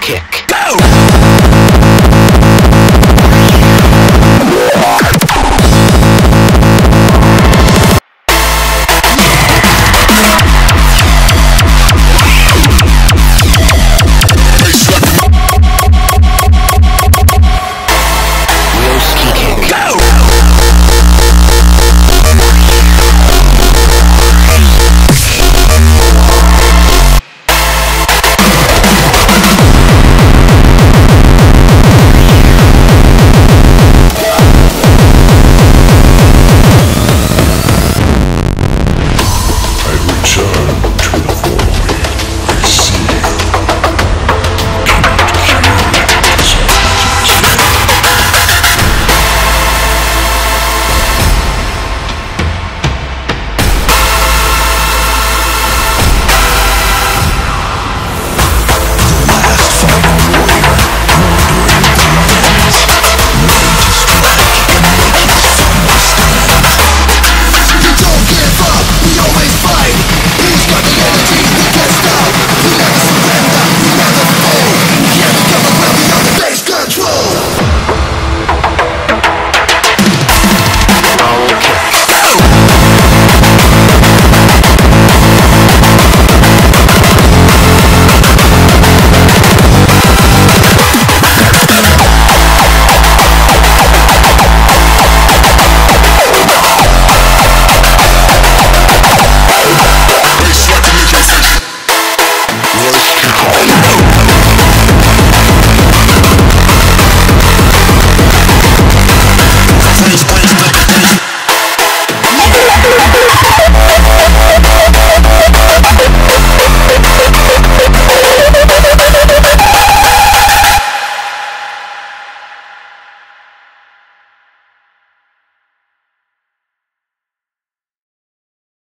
kick. Go!